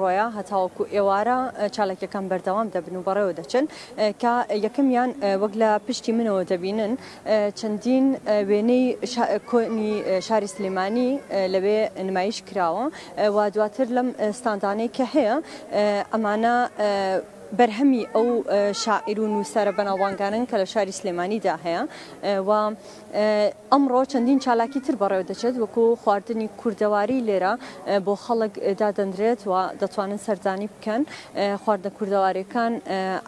ڕۆیا هەتاوەکو ئێوارە چالکەکان بەردەوام دەبن و بەڕێوە دەچن کە یەکەمیان وەک لە پشتی منەوە دەبینن چەندین وێنەی کۆنی شاری سلێمانی لەوێ نمایش کراوە وا دواتر لەم ستاندانەی کە هەیە ئەمانە بەرهەمی ئەو شاعیر و نووسرە بەناوانگانن کە لە شاری سلێمانیدا هەیە و ئەمڕۆ چەندین چالاکی تر بەڕێو دەچێت وەکو خواردنی کووردەواری لێرە بۆ خەڵک دادەندرێت و دەتوانن سەردانی بکەن خواردە کووردەوارەکان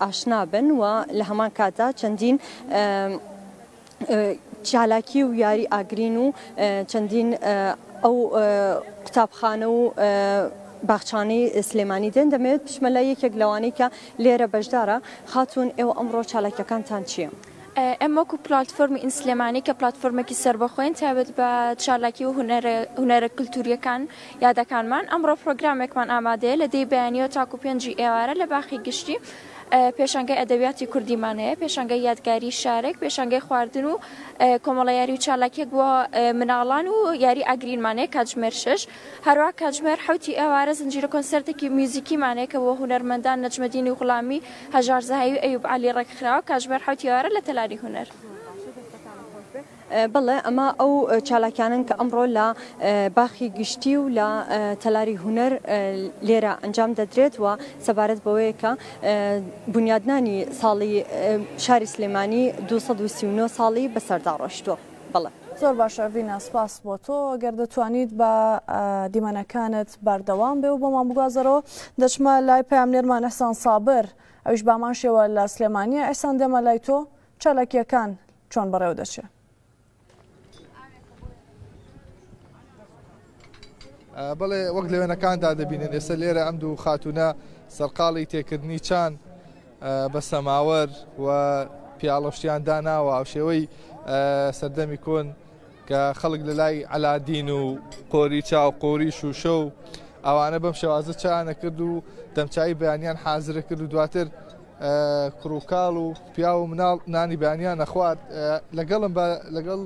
ئاشنا بن و لە هەمان کاتدا چەندین چالاکی و یاری ئاگرین و چەندین ئەو قوتابخانە و باخچانی سلێمانی دێن دەمەوێت پشمەلە یەکێک لەوانەی کە لێرە بەشدارە خاتون ئێوە ئەمڕۆ چالاکەکانتان چییە؟ ئەم وەکو پلتفۆرمی ئینسلێمانی کە پلتفۆرمێکی سربەخۆین تابێت بە چالاکی و هوەرە کللتوریەکان یادەکانمان ئەمڕۆ پرۆگرامێکمان ئامادەیە لە دەی بەیانیەوە تاکو پێنجی ئێوارە لە باخی گشتی پێشنگای ئەدەبیاتی کوردیمانەیە پێشنگای یادگاری شارێک پێشنگای خواردن و کۆمەڵە یاری و چالاکێک بۆ مناڵان و یاری ئاگرینمانەیە کاتژمێر شش هەروە کاتژمێر حوتی ئەوارە زنجیرە کۆنسرتێکی میوزیکیمانەیەکە بۆ هوەرمەندان نەجمەدینی و غڵامی هەژارزایی ئەوب علی ڕێکخراوە کاتژمێر حوتیوارە لە تەلاری هوەر. بڵێ ئەمە ئەو چالاکیانن کە ئەمڕۆ لە باخی گشتی و لە تەلاری هوەر لێرە ئەنجام دەدرێت و سەبارەت بەوەیە کە بنیادنانی ساڵی شاری سلێمانی 239 ساڵی بەسەردا ڕۆشتووە بڵێ. زۆر باشەڤینە سپاس بۆ تۆ گەر دەتوانیت بە دیمەنەکانت باردەوام بێ و بۆمان بگوازەرەوە دەچمە لای پام نێرمانەسان سابر ئەوش بامان شێوە لە سلێمانی ئەسان دێمە لای تۆ چالەکیەکان چۆن بەڕێو دەچێت. بڵێ وەک لەوێنەکاندا دەبینن ئێستا لێرە ئەم دوو خاتونە سەرقاڵی تێکردنی چان بە سەماوەر و پیاڵەشتیان داناوە ئەو شێوەی سەردەمی کۆن کە خەڵک لە لای ئەلادین و قۆری چاو قۆری شوشە و ئەوانە بەم شێوازە چانە کرد و دەمچایی بەیانیان حازرە کرد و دواتر کڕووکاڵ و پیا و مناڵ نانی بەیانیان نەخوارد لەگەڵم لەگەڵ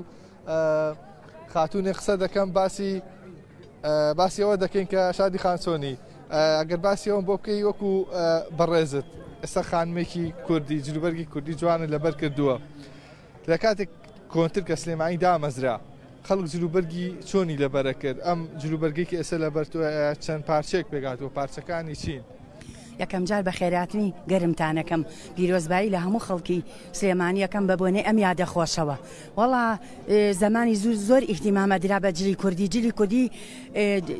خاتونی قسە دەکەم باسی باسیەوە دەکەین کە شادی خانسۆنی ئەگەر باسیەوەم بۆ بکەی وەکو بەڕێزت ئێستا خانمێکی کوردی جلوبەرگی کوردی جوانە لەبەر کردووە لە کاتێک کۆنتر کە سلێمانی دامەزرا خەڵک جلوبەرگی چۆنی لەبەرە کرد ئەم جلوبەرگێکی ئێستا لەبەر چەند پارچێک پێگاتەوە پارچەکانی چین یەکەم جار بە خێراتنی گەرمتانەکەم بیرۆزبایی لە هەموو خەڵکی سلێمانیەکەم بە بۆنێ ئەم یادە خۆشەوە وڵا زمانی زوو زۆر ئیحتیمامە درا بە جلی کوردی جلی کوردی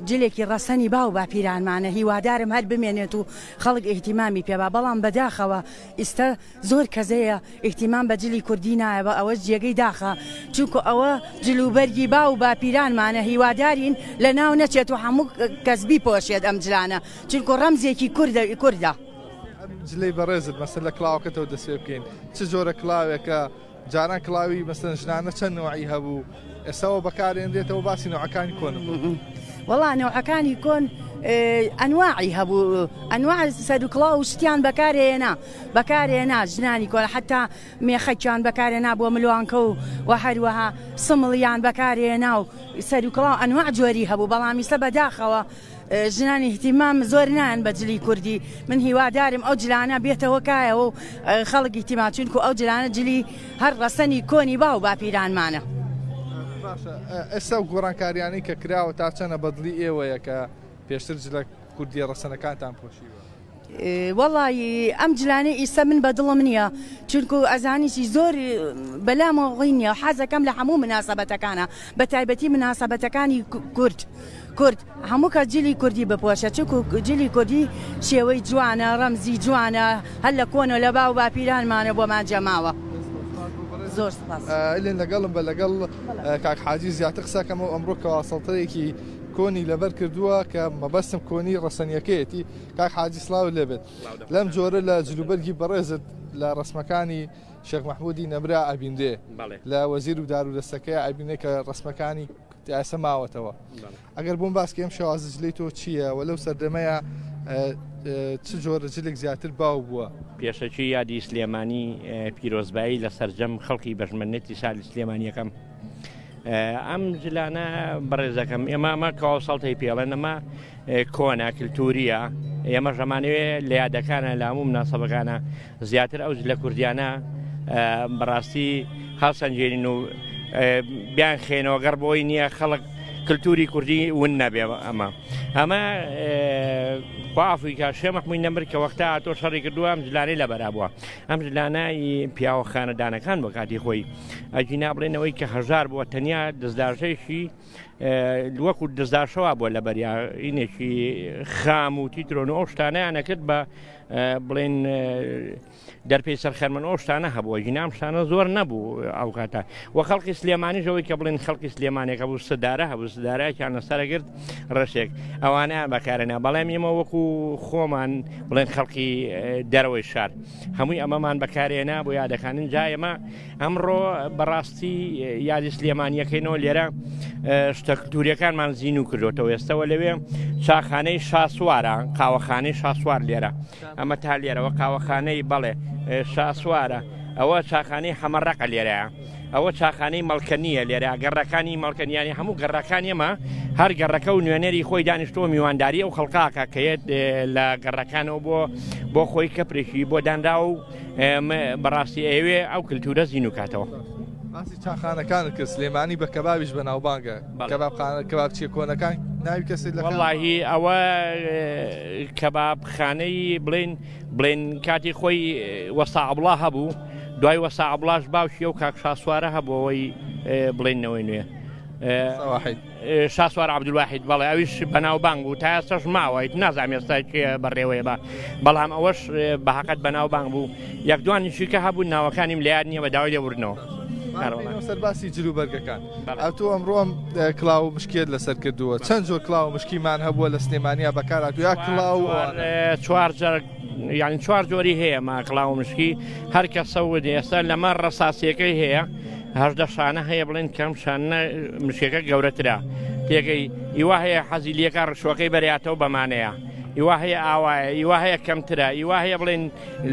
جلێکی ڕەسەنی باو با پیرانمانە هیوادارم هەر بمێنێت و خەڵک ئیحتیمامی پێبا بەڵام بەداخەوە ئیستا زۆر کەزەیە ئیحتیمان بە جلی کوردی نایە بە ئەوە جێگەی داخە چونکو ئەوە جلوبەرگی با و با پیرانمانە هیوادارین لە ناو نەچێت و هەموو کەسبی پۆشێت ئەم جلانە چونکو ڕەمزێکی کوردە کوردە جلەی بەڕێزت مەسەر لە کلااوکەتەوە دەسێ بکەین چ جۆرە کلااوێکە جاران کلاوی مەسن ژنانە چەند نوعی هەبوو ئێستاەوە بەکارێنرێتەوە باسی نوعەکانی کۆن وەڵا نەوەکانی کۆن ئەنواعی هەبوو ئەنوا سەرکڵاو و شتیان بەکارێنا بەکارێنا ژنانی کۆل حتا مێخەکیان بەکارێنا بۆ ملوانکە و و هەروەها سمڵیان بەکارێنا و سەرکڵاو ئەنوا جۆری هەبوو بەڵامی سە بەداخەوە ژنانی احتیمام زۆر نان بە جلی کوردی من هیوادارم ئەو جلانە بێتەوە کایەوە و خەڵکی تیماچونکو ئەو جلانە جلی هەر ڕەسەنی کۆنی با و باپیرانمانە ئێستا و گۆڕانکاریانی کە کراوە تا چەنە بەدلی ئێوەیە کە پێشتر جلە کوردی ڕەسەنەکانتان پۆشیوە وەڵی ئەم جلانە ئیسە من بە دڵم نییە چونکو ئەزانیشی زۆر بەلامەوەڵی نیە حەزەکەم لە هەموو مناسەبەتەکانە بە تایبەتی مناسەبەتەکانی کورد. کورد هەموو کە جلی کوردی بپۆشە چکو جلی کوردی شێوەی جوانە ڕەمزی جوانە هەل لە کۆنە لە باو باپیرانمانە بۆمان جەماوە. زۆر لێن لەگەڵم بە لەگەڵ کاک حاجی زیاتر قسەکەمەوە ئەمڕۆ کەواسەڵتەیەکی کۆنی لەبەر کردووە کە مەبەستم کۆنی ڕسەنیەکەیەتی کاک حاجی سلااو لێبێت لەم جۆرە لە جلوبەرگی بەڕێزت لە ڕسمەکانی شێخ مححمودی نەبرا ئابیندێ لە وەزیر و دارودەستەکەی ئابینێ کە ڕسمەکانی ئاسە ماوەتەوە ئەگەر بۆم باسکەم شازلی تۆ چییە وە لەو سەردەمەیە چ جۆرە جلێک زیاتر باو بووە پێشەکی یادی سلێمانی پیرۆزبایی لە سرجەم خەڵکی بەژمنێتی سالی سلێمانیەکەم ئەم جلانە بەڕێزەکەم ئێمە ئەمە کاو ساڵتی پێڵەنەما کۆناکللتوریە ئێمە ژەمانوێ لە یادەکانە لاموم ناسەبەکانە زیاتر ئەو لە کوردیانە بەڕاستی خاڵ سنجێنین و بیان خێنەوە گەڕ بۆی نییە خەڵک کللتوری کوردی ون نەبێ ئەمە ئەمە بافیکا شێمەخمووی نەمر کە وەختا تۆ شەڕی کردووە ئەم جلانەی لە بەرا بووە ئەم جلانایی پیاوە خانەدانەکان بۆ کاتی خۆی ئەجینا بڵێنەوەی کە هەژار بووە تەنیا دەستدارژەیشی وەکو دەستداشەوە بۆ لە بەریاینێکی خام و تیترۆن و ئۆشتانیان نەکرد بە بڵێن دەرپی سەرخەرمن ئۆشتانە هەبووە ژینامشتانە زۆر نەبوو ئەو کاتە و خەڵکی سلێمانیشەوەی کە بڵێن خەڵکی سلێمانێکە بوو سەدارە هەبوو سدارایان لەسەرەگرت ڕەشێک ئەوانە بەکارێنە بەڵام ئمە وەکو خۆمان بڵێن خەڵکی دەرەوەی شار هەمووی ئەمەمان بەکارێنە بۆ یادەکانن جایەمە ئەمڕۆ بەڕاستی یادی سلێمانیەکەینەوە لێرە شتەکتوریەکانمان زین و کردۆتەوە ئێستەوە لەوێ چاخانەی شاسوارە قاوەخانەی شاسوار لێرە ئەمە تا لێرەوە قاوەخانەی بەڵێ شاسوارە ئەوە چاخانەی حەمەڕقە لێرەیە ئەوە چاخانەی مەڵکەنیە لێرە گەڕەکانی مەڵکەنیانی هەموو گەڕەکانیمە هەر گەڕەکە و نوێنەری خۆی دانیشتۆ میوانداری ئەو خەڵقاکە کەیت لە گەڕەکانەوە بۆ بۆ خۆی کەپێکی بۆ دانرا و بەڕاستی ئەوێ ئەو کللتورە زیین و کاتەوە. باسی چاخانەکانت کرد سلێمانی بە کەبابیش بە ناوبانگە کەباب چیە کۆنەکان ناوی کەس لەڵاهی ئەوە کەبابخانەی بڵێن بڵێن کاتی خۆی وەساعبڵا هەبوو دوای وەساعبڵاش باوشی و کاکشا سووارە هەبەوەی بڵێنەوەی نوێ شاسوار عبدواحید بەڵێ ئەویش بەناوبانگ و تا سەش ماوەیت نازانێستا بەڕێوەیە بە بەڵام ئەوەش بەحقت بەناوبانگ بوو یەک دوانیشیکە هەبوو ناوەکانیم لایاد نییە بە داوای لێورنەوە. سەر باسی جلو بەرگەکان ئەتو ئەمڕۆم کلااو مشکێت لەسەر کردووە چەند زۆر کلااو مشکیمان هەبووە لە سلێمانیا بەکارات یا کلااو چوار جەرگ یان چوار جۆری هەیە ما کلااو مشکی هەرکە سەود ئێستا لەمە ڕساسیەکەی هەیە هەردە شانە هەیە بڵێن کەم شانە مشکەکە گەورەترا تێکەی ئیوا هەیە حەزیلیەکە ڕشوەکەی بەریاتەوە بەمانەیە. ئیوا هەیە ئاوایە ئیوا هەیە کەمترە ئیوا هەیە بڵێن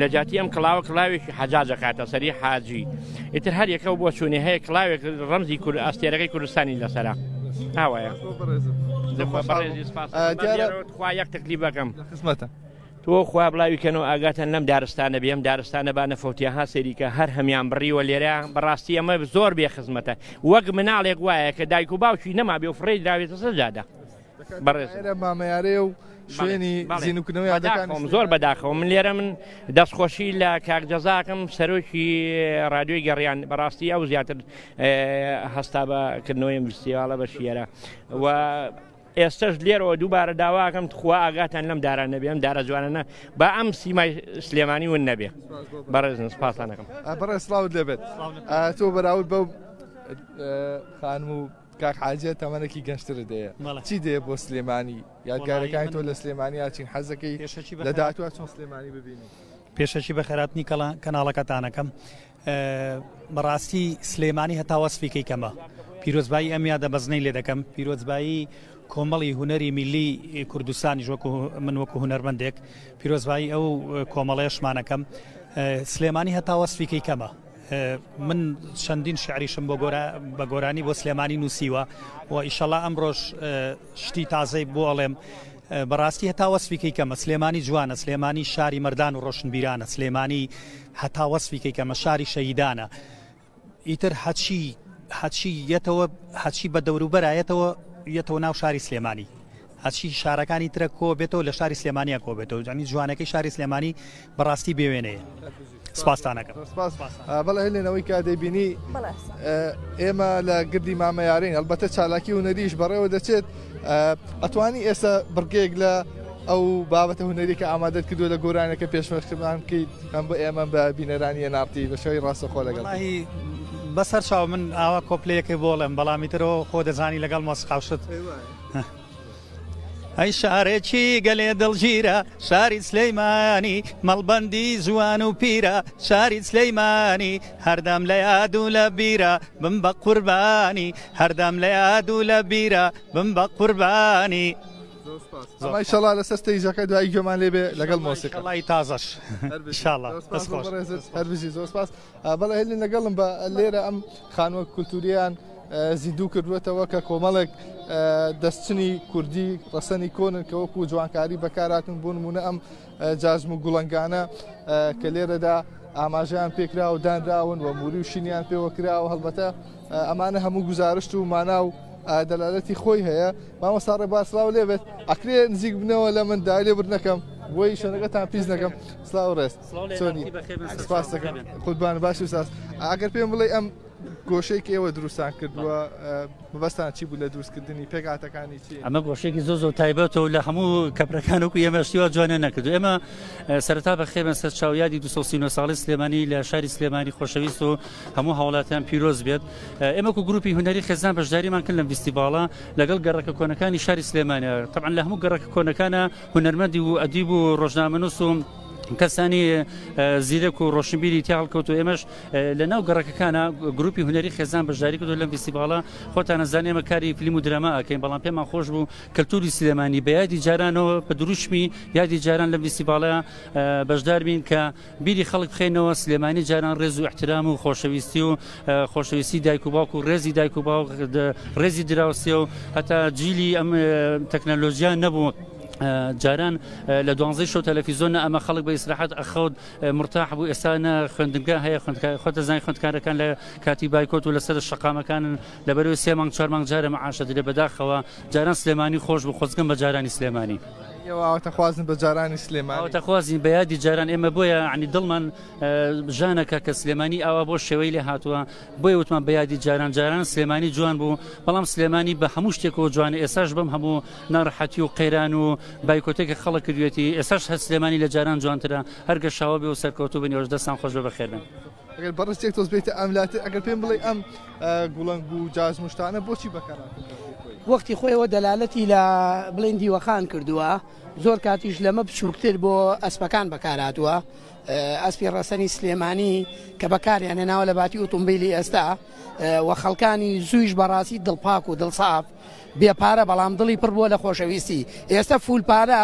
لە جااتی ئەم کلااوە کلااوێکی حەجاجە خاتە سەری حاجی ئیتر هەر یەکە بۆ چوونی هەیە کلااوێک ڕەمزی کورد ئاستێرەکەی کوردستانی لەسرە ئاوایە یەک تەکلی بەکەم خسمەتە. تۆ خوا بڵاویکەنەوە ئاگاتەن لەم دارستانە بێم دارستانە بانە فوتیها سەریکە هەر هەمان بڕیوە لێرە بەڕاستی ئەمە زۆر بێ خزمەتە وەک مناڵێک وایە کە دایک و باوکی نەما بێ و فڕێ داوێتە سەجادا بەڕێ مامەیارێ و شوێنی زیینکردنەوەی ئادەکان زۆر بەداخەوە من لێرە من دەستخۆشی لە کاکجەزاکم سەرۆکی رادیۆی گەڕیان بەڕاستی ئەو زیاتر هەستا بەکردنەوەی ویسیواڵە بە شیێرە و ئێستش لێرەوە دووبارە داواکەم خوا ئاگاتان لەم داران نەبێ ئەم دارە جوانەنە بە ئەم سیمای سلێمانی ون نەبێ بەڕێزن سپاسانەکەم بەڕێ سلااوت لەبێت تۆ بەراود بەو خانم و کاک حاجە تەمەەکی گەشتر دەیە چی دێ بۆ سلێمانی یادگارەکانی تۆ لە سلێمانی یاچین حەزەکەی لە داهاتوە چۆن سلێمانی ببینی پێشەشی بە خەراتنی کەناڵەکەتانەکەم بەڕاستی سلێمانی هەتاوەسفیکەی کەمە پیرۆزبایی ئەمیا دەبەزنەی لێ دەکەم پیرۆزبایی کۆمەڵی هوەری میلی کوردستانی ژوەکو من وەکو هوەرمەندێک پیرۆزبایی ئەو کۆمەڵەیە شمانەکەم سلێمانی هەتاوەسفیکەی کەمە من چەندین شعریشم بۆ بە گۆرانی بۆ سلێمانی نووسیوە و ئیشەڵا ئەمڕۆژ شتی تازەی بۆ ئەڵێم بەڕاستی هەتا وەسفیکەی کەمە سلێمانی جوانە سلێمانی شاری مردان و ڕۆشنبیرانە سلێمانی هەتا وەسفیکەی کەمە شاری شەیدانە ئیتر حەچی حەچی یەتەوە حەچی بە دەوروبەرایەتەوە یەتەوە ناو شاری سلێمانی هەچی شارەکانی ترە کۆ بێتەوە لە شاری سلێمانیا کۆ بێتەوە جانی جوانەکەی شاری سلێمانی بەڕاستی بێوێنەیە. سپاسستانەکە بەڵە هێنەوەی کا دەبینی ئێمە لە گردی مامەیارین هەلبەتە چالاکی هوەریش بەڕێوە دەچێت ئەتوانی ئێستا بڕگێک لە ئەو بابەتە هوەریکە ئامادەت کردو لە گۆرانەکە پێشمەشتمان بکەیت ئەم بە ئێمە بە بینەرانی ناپتی بە شەوی ڕاستەخۆ لەگەڵ بەسەر چاو من ئاوا کۆپلەیەەکەی بۆڵێم بەڵامی ترەوە خۆ دەزانی لەگەڵ مۆسقاوشت. ئەی شارێکی گەلێ دڵگیرە شاری سلەیمانی مەڵبەندی جوان و پیرە شاری سلەیمانی هەردەم لە یاد و لە بیرە بم بە قوربانی هەردەم لە یاد و لە بیرە بم بە قوربانی. ئەمایشەڵا لە سەستی زەکە دوای گوێمان لێبێ لەگەڵ مۆسیقلای تازەش هەر بژی زۆر سپاس بەڵ هێلی لەگەڵم بە لێرە ئەم خانوە کولتوریان زیندوو کردوێتەوە کە کۆمەڵێک دەستچنی کوردی ڕسەنی کۆنن کە وەکو جوانکاری بەکاراتن بوون مونە ئەم جازم و گوڵنگانە کە لێرەدا ئاماژیان پێکرا و دانراون و موری و شینیان پێوەکراوە هەڵبەتە ئەمانە هەموو گزارشت و ماناو دەلالەتی خۆی هەیە مامەسا ڕێباسلااو لێبێت ئەکرێ نزیک بنەوە لە من دالێ برنەکەم بۆی شوێنەکەتان پیس نەکەم سلااو ڕێست خودبان باش و ساس ئاگەر پێم بڵێ ئەم گۆشەی ئێوە دروستان کردووە بەستان چی بوو لە دروستکردنی پێکاتەکانی چی ئەمە گۆشێکی زۆ زۆ تایبەتەوە لە هەموو کەپەکان وکو ئێمەشتیوە جوانە نەکردو ئێمە سەرتا بە خێمە سەر چاویادی 230 ساڵی سلێمانی لە شاری سلێمانی خۆشەویست و هەموو هاوڵاتیان پیرۆز بێت ئێمە و گروپی هوەری خێزان بەشداریمان کرد لە فستیباڵە لەگەڵ گەڕەکە کۆنەکانی شاری سلێمانە تەعاان لە هەموو گەڕەکە کۆنەکانە هوەرمەدی و ئەدیب و ڕۆژنامەنووس و کەسانی زیرەک و ڕۆشنبیری تیاڵکەوت و ئێمەش لە ناو گەڕەکەکانە گروپی هوەری خێزان بەشداری کرد لەم فستیباڵە خۆتان نەزان ئێمە کاری فلیم و درەما ئەکەین بەڵام پێمان خۆش بوو کەلتوری سلێمانی بە یادی جارانەوە بە دروشمی یادی جاران لە فستیباڵە بەشدار بین کە بیری خەڵک بخێنەوە سلێمانی جاران ڕێز و احترام و خۆشەویستی و خۆشەویستی دایک و باوک و ڕێزی دایک و باوک ڕێزی دراوسێ و هەتا جیلی ئەم تەکنەلۆژیان نەبوو جاران لە دوانزەی شو تەلەفیزۆنە ئەمە خەڵک بە ئیسراحات ئەخەوت مرتاح بوو ئێستانە خوێندنگە هەیە خوۆتە زانای خوندکارەکان لە کاتی بایکۆت و لەسەر شقامەکانن لەبەرەوە سێ مانگ چوار مانگ جارە مەعاشە درێ بەداخەوە جاران سلێمانی خۆش بوو خۆزگەم بە جارانی سلێمانی. ئەوتەخوازن بە جارانی سلێمانتەخوازیین بە یادی جاران ئێمە بۆیە عنی دڵمان ژانەکە کە سلێمانی ئاوا بۆ شێوەی لێ هاتووە بۆی وتمان بە یادی جاران جاران سلێمانی جوان بوو بەڵام سلێمانی بە هەموو شتێکەوە جوانە ئێساش بم هەموو ناڕحەتی و قەیران و بایکۆتێکی خەڵک کردوێتی ئێساش هە سلێمانی لە جاران جوانترە هەرگە شاوە بێ و سەرکەوتو بنیۆش دەستان خۆش بە بەخێرن. ئەگەر بەڕستێک تۆز بێتە ئەملاتێ ئەگەر پێم بڵێ ئەم گوڵنگ و جاز مشتانە بۆچی بەکارات. وەختی خۆیەوە دەلالەتی لە بڵێن دیوەخان کردووە زۆر کاتیش لەمە بچووکتر بۆ ئەسپەکان بەکاراتوە ئەسپی ڕەسەنی سلێمانی کە بەکاریانە ناوە لە باتی ئۆتۆمبیلی ئێستا وە خەڵکانی زویش بەڕاستی دڵپاک و دڵسااب بێپارە بەڵام دڵی پڕ بووە لە خۆشەویستی ئێستا فولپارە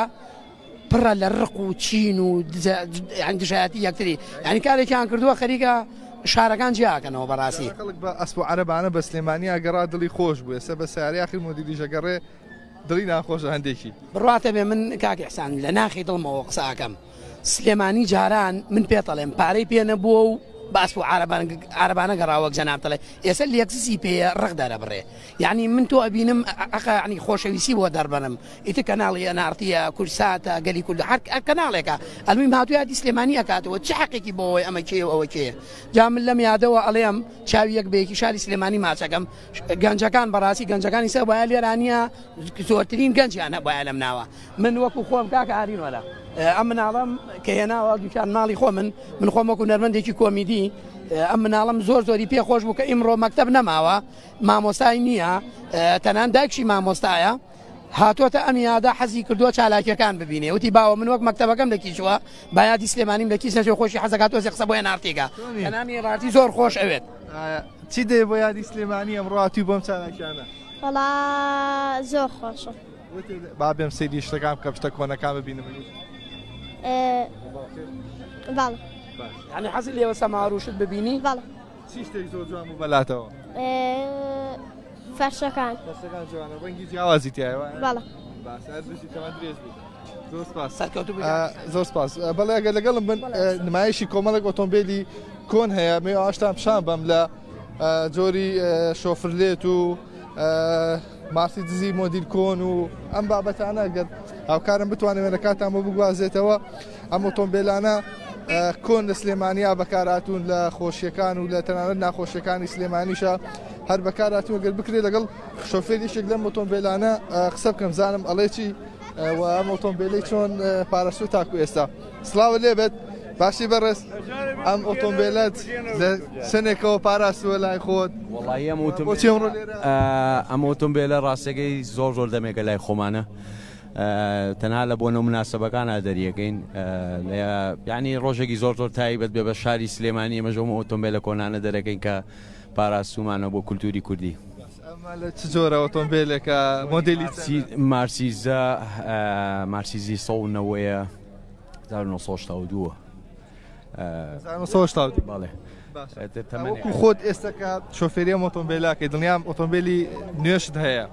پڕە لە ڕق و چین و دژایەتی یەکتری ینی کارێکیان کردووە خەریکە شارەکان جیاکەنەوە بەڕاستی ئەسب عربانە بە سلێمانی ئەگەڕا دڵی خۆش بووە سە بە ساری آخر مدیری ژەگەڕێ دڵی ناخۆش هەندێکی بڕاتە بێ من کاکەسان لە ناخی دڵمەوە قساکەم سلێمانی جاران من پێتەڵێم پارەی پێ نەبووە و باس و عربانە گەڕاوەک جەنابتەڵێ ئێستا لەکسسی پێ ڕقدارە بڕێ یعنی من تۆ ئەبینم ئەقانی خۆشەویستی بۆ دەربنم ئیتە کەناڵی ئەنارتیە کورساتە گەلی کول هەر کەناڵێکە ئەلمی ماتویا دی سلێمانی ئەکاتەوە چ حقێکی بۆی ئەمە کێ ئەوە کێ جامل لەم یادەوە ئەڵێم چاوی یەک بەیەکی شاری سلێمانی ماچەکەم گەنجەکان بەڕاستی گەنجەکانی سە باە لێرانە زۆرترین گەنجیان هەبە لەم ناوە من وەکو خۆم کاکە ئارینوەلا. ئەم مناڵم کە هێناوە دوکان ماڵی خۆ من من خۆمەکو نەرمەندێکی کۆمیدی ئەم مناڵم زۆر زۆری پێخۆش بوو کە ئیمڕۆ مەکتب نەماوە مامۆسای نییە تەنان دایکشی مامۆستایە هاتۆتە ئەم یادا حەزی کردووە چالاکیەکان ببینێ وتی باوە من وەک مەکتتەبەکەم لە کیشوە بایادی سلێمانیم لە کیسە خۆشی حەزەکات تۆ قسە بۆە نارتێکا نامی ڕاتی زۆر خۆش ئەوێت چی دێ بۆ یادی سلێمانی ئەمڕاتی بۆم چالاکیانە بەڵا زۆر خۆشە با بێم سری شتەکان کە شتە کۆنەکان ببینم. باڵ ینی حەزی لێوە سەماڕوشت ببینی باڵ چی شتێک زۆر جوان و بەلاتەوە فەرشەکان ڕەنگی جیاوازی تایەوە باڵە زۆر سپاس بەڵێ ئەگە لەگەڵم من نمایشی کۆمەڵک ئۆتۆمبیلی کۆن هەیە مێ ئاشتان پیشان بەم لە جۆری شۆفرلێت و ماسی دزی مدیر کۆن و ئەم بابەتانە گەت هاوکارم بتوانێت لە کاتان بۆ بگوازێتەوە ئەم ئۆتۆمبیلانە کۆن لە سلێمانیا بەکاراتون لە خۆشیەکان و لە تەنانەت ناخۆشیەکانی سلێمانیشە هەر بەکاراتون گەر بکرێت لەگەڵ شۆفێریشێک لەم ئۆتۆمبیلانە قسە بکەم زانم ئەڵێکی ئەم ئۆتۆمبیلی چۆن پارەسوو تاکو ئێستا سلااو لێبێت باشي برس ام اوتومبيلات سنكو باراس ولا خود والله هي اوتومبيل ام اوتومبيل راسكي زور زور دمي دمك لا خمانه تەنها لە بۆنە مناسبەکان زور آه، ینی ڕۆژێکی زۆر زۆر تایبەت بێ بە شاری سلێمانی مەژۆم باراس لە کۆنانە كولتوري كردي مال بۆ اوتومبيل كا موديل مارسيزا مارسيزي مۆدلی مارسیزە آه، مارسیزی سە نەوەیە 1992. باڵێ خۆت ئێستاکە شۆفێری ئۆتۆمبیلاکەی دڵنیام ئۆتۆمبیلی نوێشت هەیە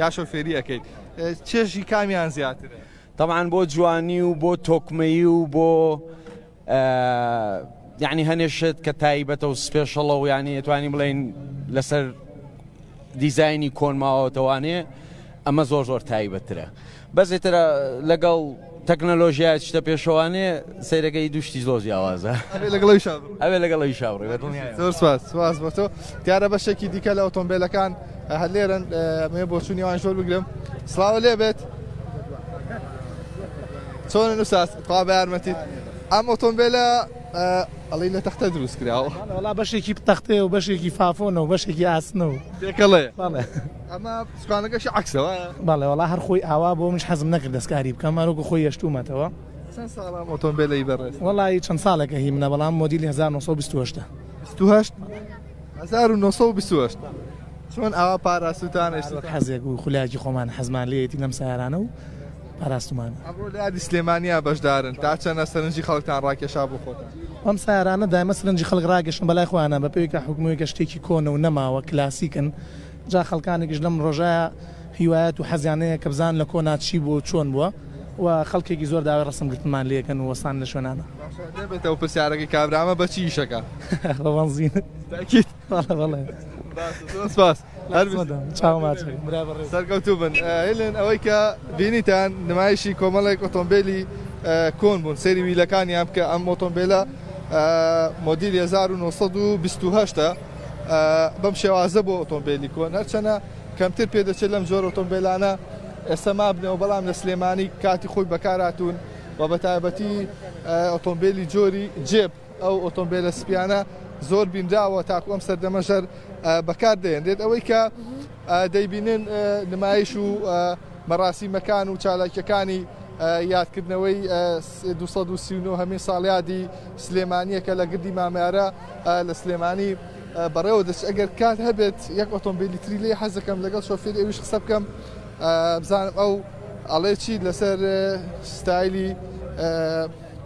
یا شۆفێری ئەەکەیت چێژی کامیان زیاتر تەمان بۆ جوانی و بۆ تۆکمەیی و بۆ یعنی هەنێشت کە تایبەتە و سپێشەڵە و یانی ئەتوانی بڵین لەسەر دیزایانی کۆنماوەتەوانێ ئەمە زۆر زۆر تایبەترە بەزێترە لەگەڵ تەکنەلۆژیای شتە پێشەوانێ سیرەکەی دوشتی زۆزی ئاوازە ئەوێ لەگەڵی شاڕێ بە تۆ دیارە بەشێکی دیکە لە ئۆتۆمبیلەکان هەر لێرن مێ بۆچوونیوان زۆر بگرم سلااو لێ بێت چۆن نووساس خوا بە یارمەتیت ئەم ئۆتۆمبیلە ئەڵی لە تەختە دروست کراوە وڵا بەشێکی تەختێ و بەشێکی فافۆنە و بەشێکی ئاسنەوە دێکەڵێ ئەمە سوانەکەش عکسەوە بەڵێ وڵا هەر خۆی ئاوا بۆ منش حەزم نەکرد دەستکاری بکەم مەرۆکە خۆی هەشتومەتەوە ئۆتۆمبیلی بەڕێز وڵی چەند ساڵێکە هی منە بەڵام مدیلی 1920 1920 چۆن ئاوا پاراسوتانە حەزێک و خولاکی خۆمان حەزمان لێتی لەم سارانە و پاراستمان لادی سلێمانیا بەشدارن تا چەندە سەرنجی خەڵکتان ڕاکێشا بخۆت ئەم سارانە دایمە سرنجی خەڵک ڕاگەشن بەلای خۆیانە بە پێویکە حکومی گەشتێکی کۆنە و نەماوە کلاسیکن جا خەڵکانێکش لەم ڕۆژایە هیوایەت و حەزیانەیە کە بزان لە کۆناچی بۆ چۆن بووە و خەڵکێکی زۆر داوای ڕسم گرتمان لەکەن و وەسان لە شوێنانە بێتەوە پرسیارەکەی کابرامە بەچی شەکە بەوانزیین. سەرکەوتوو بن هێلن ئەوەی کە بینیتان نمایشی کۆمەڵێک ئۆتۆمبیلی کۆن بوون سەری ویلەکانیان بکە ئەم ئۆتۆمبیلە مدیل 1920 بەم شێوازە بۆ ئۆتۆمبیلی کۆن هەرچەنە کەمتر پێدەچێت لەم زۆر ئۆتۆمبیلانە ئێستا مابنەوە بەڵام لە سلێمانی کاتی خۆی بەکاراتون و بە تایبەتی ئۆتۆمبیلی جۆری جێب ئەو ئۆتۆمبیلە سپیانە زۆر بینداوە تاکو ئەم سەردەمەژەر بەکاردێنرێت ئەوەی کە دەیبینن نمایش و مەڕاسیمەکان و چالاکیەکانی یادکردنەوەی 239 هەمین ساڵیادی سلێمانیە کە لە گردی مامارە لە سلێمانی بەڕێوە دەچ ئەگەر کات هەبێت یەک ئۆتۆمبیلیتری لێ حەزەکەم لەگەڵ شۆفێر ئەویش قسە بکەم بزانم ئەو ئەڵێ چی لەسەر ستایلی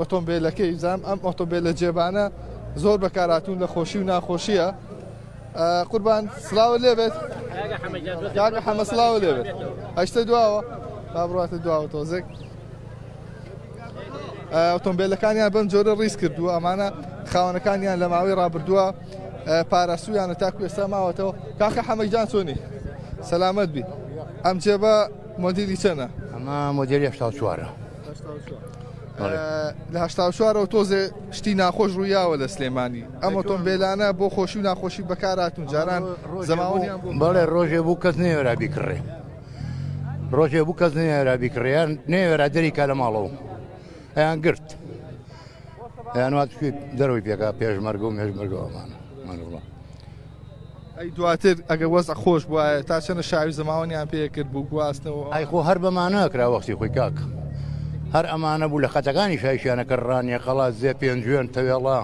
ئۆتۆمبیلەکەی زانام ئەم ئۆتۆمبیل لە جێبانە زۆر بەکاراتون لە خۆشی و ناخۆشیە قوربان سلااو لێبێت یاگە حەمە سلااو لێبێت هەشتە دواوە با بڕاتە دواوە تۆزێک ئۆتۆمبیلەکانیان بم جۆرە ڕیز کردووە ئەمانە خاونەکانیان لە ماوەی ڕابردووە پاراسوویانە تاکو ئێستا ماوەتەوە کاکە حەمەجان چۆنی سەلامت بی ئەم جێبە مدیلی چەنە ئەمە مدیری هشتا چوارە. لە هشتا شوارەوە تۆزێ شتی ناخۆش ڕوویاوە لە سلێمانی ئەم ئۆتۆمبیلانە بۆ خۆشی و ناخۆشی بەکاراتون جاران زەماوەیان بەڵێ ڕۆژێ بوو کەس نێوەرا بیکڕێ ڕۆژێ بوو کەس نێوەرا بیکڕیان نێوەرا دەری کا لە ماڵەوە ئەیان گرت ئەیانات دەروی پێکا پێشمەرگە و مێژمەرگەوەمانە منڵە. ئەی دواتر ئەگە وەزە خۆش بواە تا چەنە شاوی زەماوەنیان پێ کرد بوو گواستنەوە ئایخۆ هەر بەمانە کرا وەختی خۆی کاکە. هەر ئەمانە بوو لە خەتەکانی شایشیانەکە ڕانیە خەڵات زێ پێنجێن تەوێڵا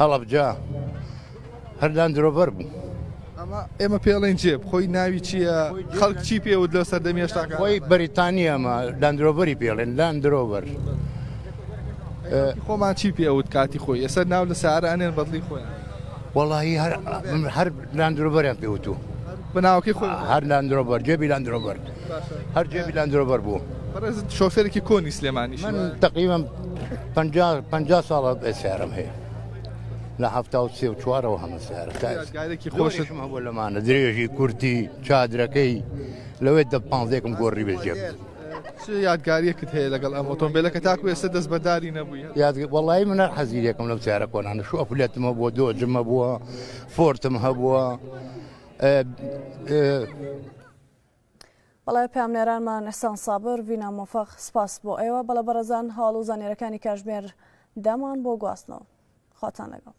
هەڵەبجا هەردان درۆبەر بوو. ئێمە پێڵێن جێ خۆی ناوی چییە خەڵک چی پێوت لە سەردەمیێشتا خۆی بەریتانیەمە لاندرۆبەری پێڵێن لاندرۆبەر خۆمان چی پێوت کاتی خۆی ئێستا ناو لە سارانێن بەدلی خۆیان وەڵی هەر لاندرۆبەریان پێوتو بەناوکی خۆ هەر لاندرۆبەر جێبی لاندرۆبەر هەر جێبی لاندرۆبەر بوو. شۆفێرێکی کۆنی سلێمانی من تقریبا پ ساڵە سیارم هەیە لە هەفتا و سێ و چوارەوە هەمە سیارەکەێکی خۆشم هەبوو لەمانە درێژی کورتی چادرەکەی لەوێت دە پانزێکم گۆڕی بێژێ. یادگاریەکت هەیە لەگەڵ ئەم ئۆتۆمبیلەکە تاکو ێستا دەست بەداری نەبووە وڵی منە حەزیرێکم لەم چارە کۆنانە شو ئەپلێتمە بۆ دۆجممە بووە فۆرتم هەبووە بەڵای پامنێرانمان ئەسان سابر وینا مۆفەق سپاس بۆ ئێوە بەڵە بەرەزان هاڵ و زانێرەکانی کاژمێر دامان بۆ گواستنەوە خاتان لەگەڵ